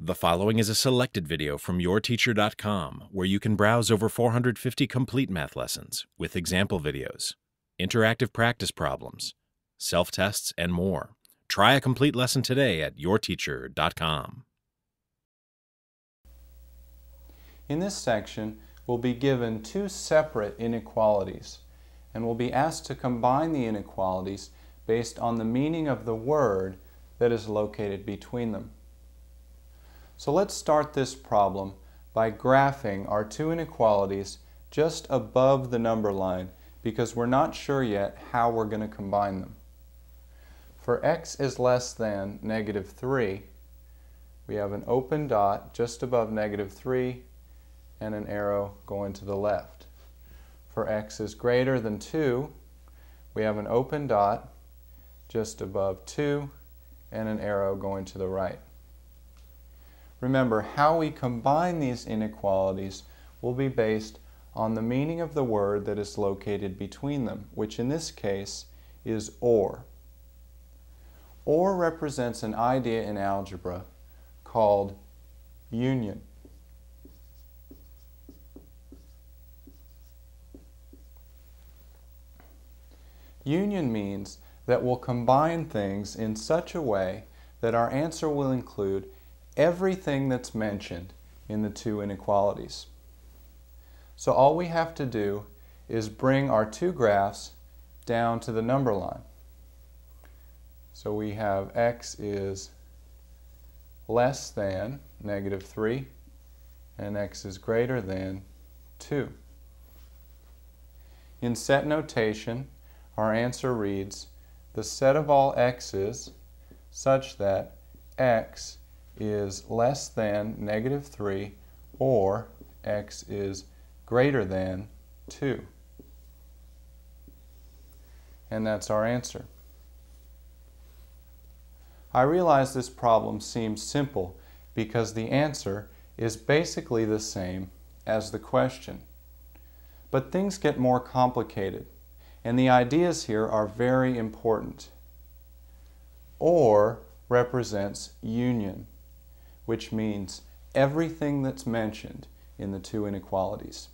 The following is a selected video from yourteacher.com where you can browse over 450 complete math lessons with example videos, interactive practice problems, self tests, and more. Try a complete lesson today at yourteacher.com. In this section, we'll be given two separate inequalities, and we'll be asked to combine the inequalities based on the meaning of the word that is located between them. So let's start this problem by graphing our two inequalities just above the number line because we're not sure yet how we're going to combine them. For x is less than negative 3, we have an open dot just above negative 3 and an arrow going to the left. For x is greater than 2, we have an open dot just above 2 and an arrow going to the right. Remember, how we combine these inequalities will be based on the meaning of the word that is located between them, which in this case is OR. OR represents an idea in algebra called union. Union means that we'll combine things in such a way that our answer will include everything that's mentioned in the two inequalities. So all we have to do is bring our two graphs down to the number line. So we have x is less than negative 3 and x is greater than 2. In set notation, our answer reads the set of all x's such that x is less than negative 3 or x is greater than 2. And that's our answer. I realize this problem seems simple because the answer is basically the same as the question. But things get more complicated, and the ideas here are very important. OR represents union which means everything that's mentioned in the two inequalities.